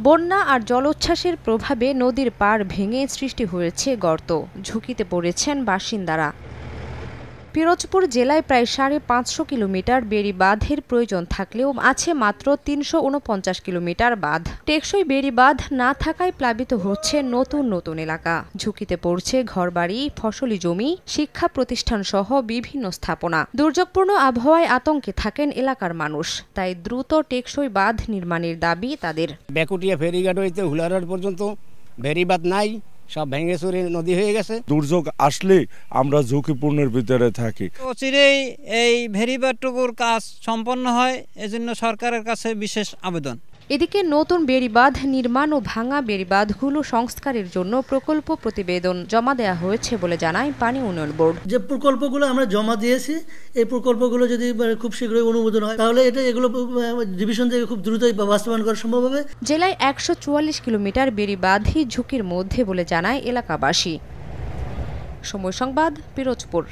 বন্যা আর জলোচ্ছ্বাসের প্রভাবে নদীর পাড় ভেঙে সৃষ্টি হয়েছে গর্ত। ঝুঁকিতে পড়েছেন বাসিন্দারা। পিরোজপুর জেলায় প্রায় সাড়ে পাঁচশো কিলোমিটার বেড়ি বাঁধের প্রয়োজন থাকলেও আছে মাত্র তিনশো উনপঞ্চাশ কিলোমিটার বাঁধ। টেকসই বেড়ি বাঁধ না থাকায় প্লাবিত হচ্ছে নতুন নতুন এলাকা। ঝুঁকিতে পড়ছে ঘরবাড়ি, ফসলি জমি, শিক্ষা প্রতিষ্ঠান সহ বিভিন্ন স্থাপনা। দুর্যোগপূর্ণ আবহাওয়ায় আতঙ্কে থাকেন এলাকার মানুষ। তাই দ্রুত টেকসই বাঁধ নির্মাণের দাবি তাদের। বেকুটিয়া ফেরিঘাট হইতে হুলারহাট পর্যন্ত ভেরিবাদ নাই। সব ভেঙে চুরে নদী হয়ে গেছে। দুর্যোগ আসলে আমরা ঝুঁকিপূর্ণের ভিতরে থাকি। অচিরেই এই ভেরিবারটুকুর কাজ সম্পন্ন হয় এজন্য সরকারের কাছে বিশেষ আবেদন। এদিকে নতুন বেড়িবাঁধ নির্মাণ ও ভাঙা বেড়িবাঁধগুলো সংস্কারের জন্য প্রকল্প প্রতিবেদন জমা দেওয়া হয়েছে বলে জানায় পানি উন্নয়ন বোর্ড। যে প্রকল্পগুলো আমরা জমা দিয়েছি এই প্রকল্পগুলো যদি খুব শীঘ্রই অনুমোদন হয় তাহলে এটা এগুলো ডিভিশন থেকে খুব দ্রুতই বাস্তবায়ন করা সম্ভব হবে। জেলায় একশো চুয়াল্লিশ কিলোমিটার বেড়িবাঁধই ঝুঁকির মধ্যে বলে জানায় এলাকাবাসী। সময় সংবাদ পিরোজপুর।